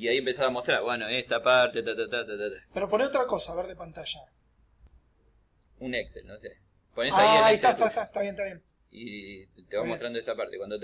Y ahí empezás a mostrar, bueno, esta parte, ta, ta, ta, ta, ta. Pero poné otra cosa, a ver de pantalla. un Excel, no sé. Pones ahí ah, el ahí está, está, está, está bien, está bien. y te va mostrando esa parte. Cuando